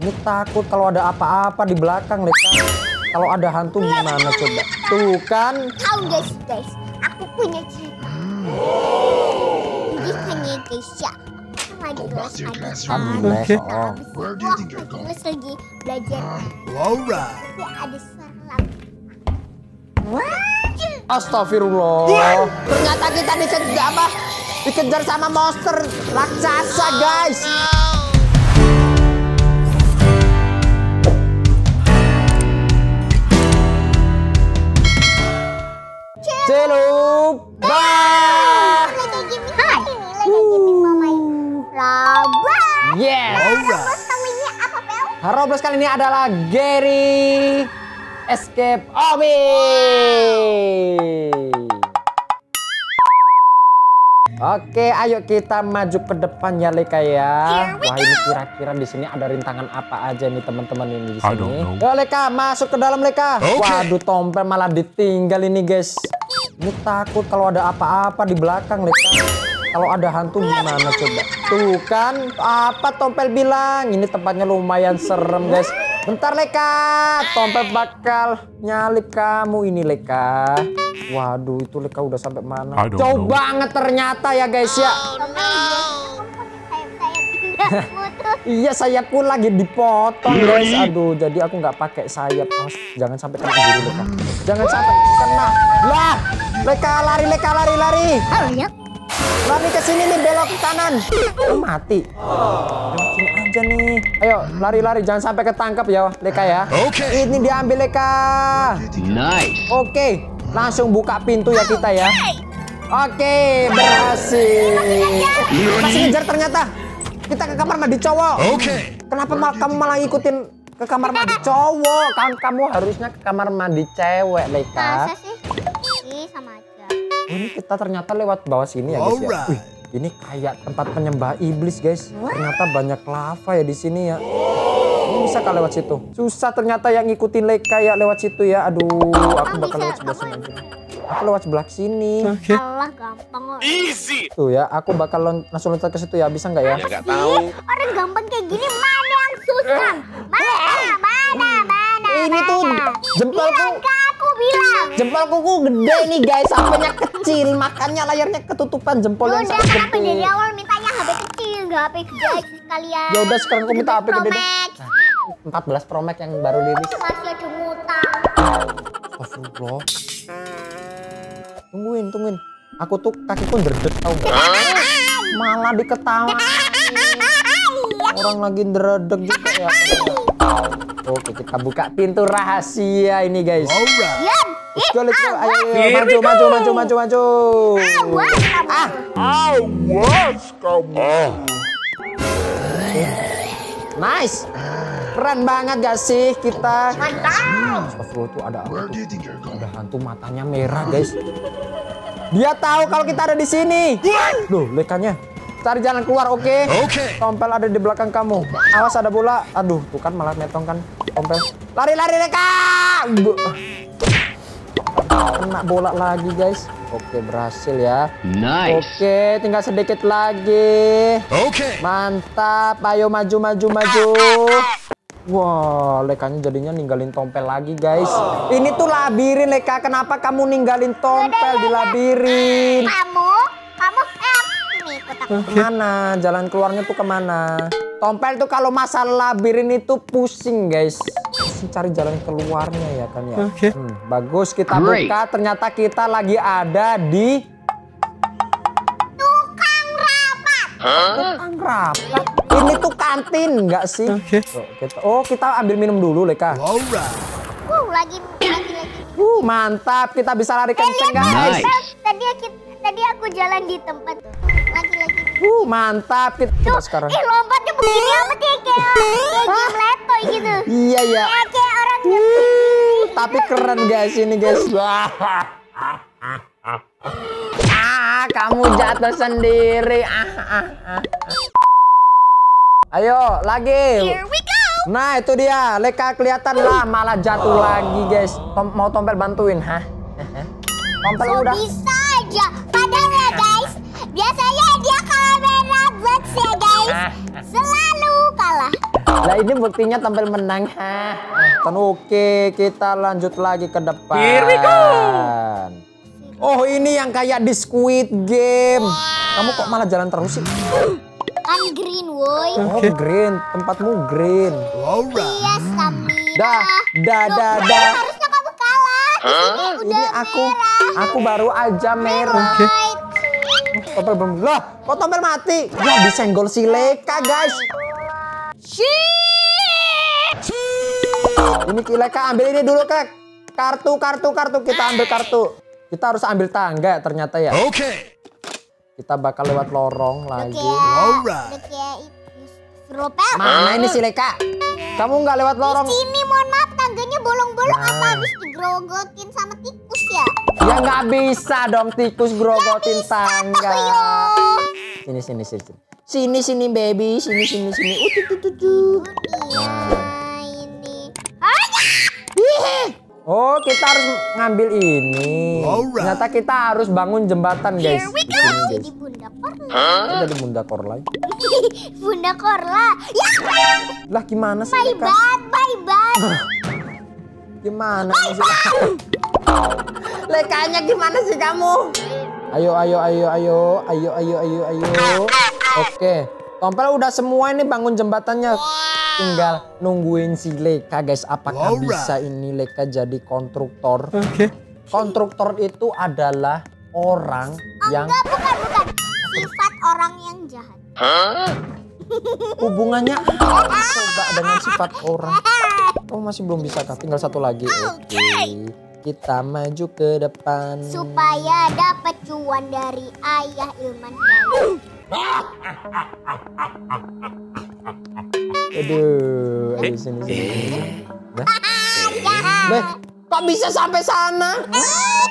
Ini takut kalau ada apa-apa di belakang, Leka. Kalau ada hantu gimana coba? Tuh kan. Tahu guys, guys. Aku punya cerita. Jadi kan ya guys ya. Aku lagi kelas kan. Oh. Aku lagi belajar ada lampu. Astagfirullah. Ternyata kita dikejar apa? Dikejar sama monster raksasa, guys. Celup. Bye. Hai. Ini lagi gaming mau main Roblox. Yes. Alright. Terus namanya apa Pel? Roblox kali ini adalah Gary Escape Obi. Oke, ayo kita maju ke depan ya Leka ya. Wah, ini kira-kira di sini ada rintangan apa aja nih teman-teman ini di sini. Yo Leka, masuk ke dalam Leka. Oke. Waduh, tompel malah ditinggal ini, guys. Ini takut kalau ada apa-apa di belakang Leka. Kalau ada hantu gimana coba? Tuh kan, apa Tompel bilang? Ini tempatnya lumayan serem, guys. Bentar, Leka. Tompel bakal nyalip kamu ini, Leka. Waduh, itu Leka udah sampai mana? Jauh know. banget ternyata ya, guys ya. Iya, sayapku lagi dipotong, guys. Aduh, jadi aku nggak pakai sayap. Jangan sampai kena diri, Leka. Jangan sampai kena. Lah, Leka lari, Leka lari, lari. Lari ke sini nih, belok ke kanan. Oh, mati. Lewat sini aja nih. Ayo, lari-lari. Jangan sampai ketangkap ya, Leka ya. Oke. Ini diambil, Leka. Nice. Oke, langsung buka pintu ya kita ya. Oke, berhasil. Masih ngejar ternyata. Kita ke kamar mandi cowok. Oke. Kenapa mal- kamu malah ikutin ke kamar mandi cowok? Kan kamu harusnya ke kamar mandi cewek, Leka. Masa sih? Aja. Ini kita ternyata lewat bawah sini ya, guys ya. Wih, ini kayak tempat penyembah iblis, guys. Ternyata banyak lava ya di sini ya. Ini bisa kah lewat situ? Susah ternyata yang ngikutin Leka ya lewat situ ya. Aduh, aku bakal lewat sebelah sini aja. Aku lewat sebelah sini. Allah gampang kok. Tuh ya, aku bakal lon- langsung loncat ke situ ya. Bisa nggak ya? Nggak tahu. Orang gampang kayak gini mana yang susah? Mana? Mana? Mana? Ini tuh mana? jempolku. Bilang ke aku bilang. Jempol kuku gede nih guys, HP-nya kecil, makanya layarnya ketutupan jempol yang Udah sangat kenapa dari gede. awal mintanya HP kecil, nggak HP gede sekalian. Ya udah sekarang aku minta HP Pro gede. Max. 14 Pro Max yang baru rilis. Masih ada ngutang. Astagfirullah. Tungguin, tungguin. Aku tuh kakiku derdek tau gak? Malah diketawain. Orang lagi dredeg juga ya. Oke, kita buka pintu rahasia ini guys. Alright. Diam. Let's go, let's go. Ayo, ayo, maju, maju, maju, maju, maju. Awas kamu. Ah, Awas kamu. nice. Keren banget gak sih kita? Mantap. Astagfirullah ada tuh? you're going? Ada hantu matanya merah, guys. Dia tahu kalau kita ada di sini. Loh, lekanya. Cari jalan keluar, oke? Oke. Tompel ada di belakang kamu. Awas ada bola. Aduh, tuh kan malah metong kan. Tompel. Lari, lari, Leka! Kena bola lagi, guys. Oke, berhasil ya. Nice. Oke, tinggal sedikit lagi. Oke. Mantap, ayo maju maju maju. Wah, lekanya jadinya ninggalin tompel lagi, guys. Ini tuh labirin, Leka. Kenapa kamu ninggalin tompel di labirin? Kamu, ikut aku. Ke mana? Jalan keluarnya tuh ke mana? Tompel tuh kalau masalah labirin itu pusing, guys. Pusing cari jalan keluarnya ya kan ya. Hmm, bagus kita Great. buka. Ternyata kita lagi ada di Tukang rapat. Tukang rapat. Ini tuh kantin nggak sih? Kita, oh kita ambil minum dulu Leka. Alright. Uh, lagi, lagi, lagi. Uh, mantap. Kita bisa lari kenceng guys. Nice. Tadi aku, tadi aku jalan di tempat. Uh, mantap. Kita, kita sekarang. Ih, lompatnya begini amat ya kayak kayak game letoy gitu. Iya ya. Kayak kayak orang Uh, tapi keren guys ini guys. Ah, kamu jatuh sendiri. Ah, ah, ah. Ayo, lagi. Here we go. Nah, itu dia. Leka kelihatan lah malah jatuh lagi, guys. Tom- mau tompel bantuin, hah? Tompel Kok udah. bisa aja? Padahal ya guys, biasanya dia kalau Roblox ya guys, selalu kalah. Lah ini buktinya tampil menang. Dan oke, kita lanjut lagi ke depan. Here we go. Oh, ini yang kayak di Squid Game. Kamu kok malah jalan terus sih? Kan green woi. Oh, green. Tempatmu green. Alright. Iya Samira. Dah, dah, dah, ini dah. Harusnya kamu kalah. Di sini Ini udah aku, merah. aku baru aja merah. Right. Tompel belum. Lah, kok tompel mati? Ya disenggol si Leka, guys. Ini ki- Leka ambil ini dulu, Kak. Kartu, kartu, kartu. Kita ambil kartu. Kita harus ambil tangga ternyata ya. Okay. Kita bakal lewat lorong lagi. Alright. Mana ini si Leka? Kamu nggak lewat lorong? Sini mohon maaf tangganya bolong-bolong apa Nah. habis digerogotin sama tikus ya? Ya nggak bisa dong tikus grogotin tangga. Ayo. Sini, sini, sini. sini. Sini, sini, baby. Sini, sini, sini. Uh, tuh, tuh, tuh, tuh. Iya ini. Oh, kita harus ngambil ini. Alright. Ternyata kita harus bangun jembatan, guys. Di sini, guys. Jadi bunda korla. Kita Jadi bunda korlai. bunda korla. Ya, Lah gimana sih, bye Leka? bye bye bye. Gimana sih? Lekanya gimana sih kamu? Ayo, ayo, ayo, ayo, ayo, ayo, ayo, ayo. Oke, Tompel udah semua ini bangun jembatannya. Tinggal nungguin si Leka, guys. Apakah Alright. bisa ini Leka jadi konstruktor? Konstruktor itu adalah orang yang Enggak, bukan bukan. Sifat orang yang jahat. hubungannya apa coba dengan sifat orang? Oh masih belum bisa kah? Tinggal satu lagi. Oke. Kita maju ke depan. Supaya dapat cuan dari ayah Ilman. Aduh, aduh sini sini. Nah. Beh, kok bisa sampai sana?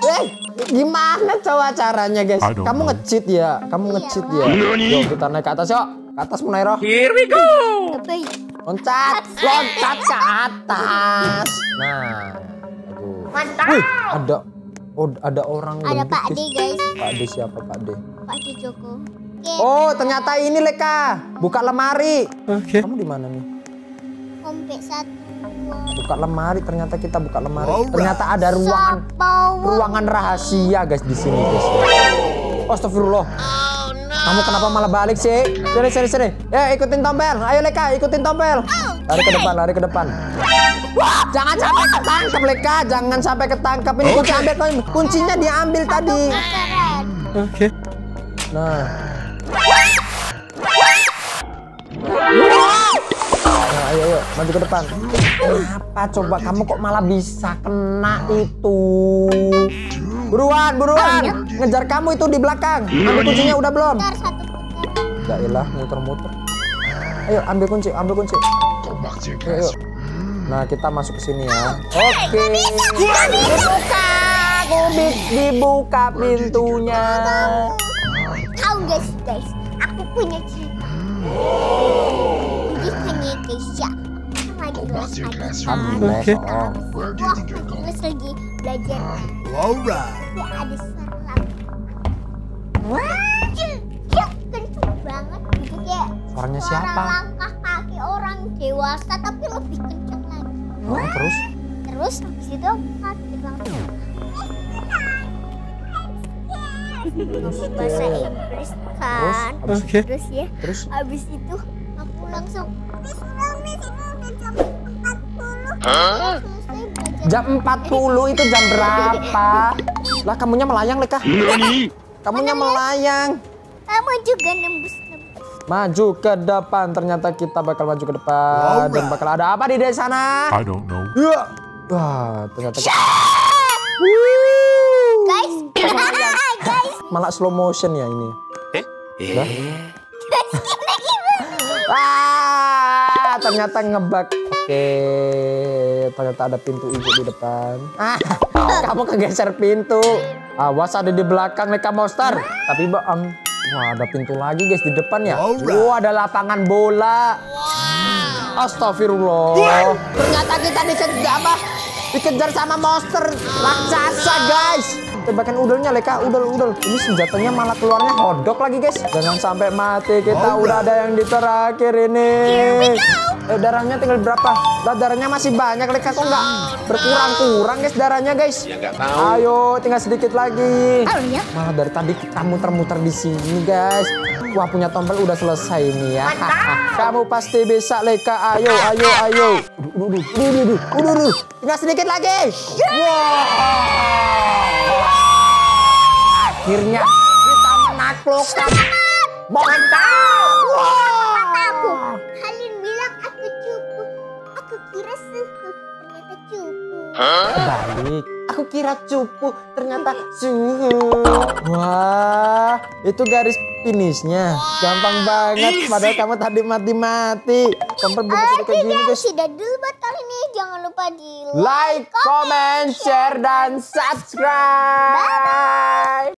Eh, gimana coba caranya, guys? Kamu nge-cheat ya? Kamu nge-cheat ya? Yuk, kita naik ke atas yuk. Ke atas Munairo. Apa ya? Loncat, loncat ke atas. Nah, aduh. Mantap. Wih, ada oh, ada orang Ada Pak guys. D guys. Pak D siapa Pak D? Pak D Joko. Oke, Oh, ternyata ini Leka. Buka lemari. Kamu di mana nih? kompe satu. Buka lemari. Ternyata kita buka lemari. Alright. Ternyata ada ruangan ruangan rahasia guys di sini guys. Astagfirullah. Kamu kenapa malah balik sih? Sini sini sini. Ya ikutin tompel. Ayo Leka ikutin tompel. Lari ke depan, lari ke depan. Wah, jangan sampai ketangkep Leka, jangan sampai ketangkep. Ini kunci ambil kuncinya diambil tadi. Keren. Nah. Nah, ayo, ayo, maju ke depan. Kenapa coba kamu kok malah bisa kena itu? Buruan, buruan. Ngejar kamu itu di belakang. Ambil kuncinya udah belum? Putar satu putaran. Ya ilah, muter-muter. Ayo, ambil kunci, ambil kunci. Ayo, ayo. Nah, kita masuk ke sini ya. Oke. Dibuka, kubik dibuka pintunya. Tahu guys, guys, aku punya cerita. Jadi ya, tadi. Ambil Habis- oh. Wah, terus lagi belajar. Alright. Ya ada selang. Wah, cil, kenceng banget gitu kayak Suaranya suara siapa? langkah kaki orang dewasa tapi lebih kenceng Oh, terus? Terus habis itu kaki langsung. bahasa Inggris kan. Terus? Habis- Terus ya, Terus? habis itu aku langsung udah jam 40. Selesai belajar. Jam 40 itu jam berapa? Lah kamunya melayang Leka. Kamunya melayang. Kamu juga nembus. Maju ke depan. Ternyata kita bakal maju ke depan. Dan Alright. bakal ada apa di desa sana? I don't know. Ya. Wah, ternyata Guys, guys, malah slow motion ya ini. Lah. ini gimana? Ah, ternyata ngebug. Oke, ternyata ada pintu hijau di depan. Ah, kamu kegeser pintu. Awas ada di belakang Leka Monster. Tapi bang, wah ada pintu lagi guys di depan ya. Wah ada lapangan bola. Astagfirullah. Ternyata kita dikejar apa? Dikejar sama monster raksasa guys. Tembakan udelnya Leka, udel udel. Ini senjatanya malah keluarnya hodok lagi guys. Jangan sampai mati kita udah ada yang di terakhir ini. Eh darahnya tinggal berapa? Lah darahnya masih banyak Leka kok nggak berkurang-kurang guys darahnya guys. Ya nggak tahu. Ayo tinggal sedikit lagi. Oh ya. Wah dari tadi kita muter-muter di sini guys. Wah punya tombol udah selesai ini ya. Kamu pasti bisa Leka. Ayo ayo ayo. Udah udah udah udah udah udah udah. Tinggal sedikit lagi. Wah. Akhirnya kita menaklukkan Mantap. Aku. Cupu. Balik. Aku kira cupu, ternyata suhu. Wah, itu garis finishnya. Gampang banget. Padahal kamu tadi mati-mati. Belum jadi kayak gini guys. Sudah dulu buat kali ini. Jangan lupa di Like, comment, share, dan subscribe.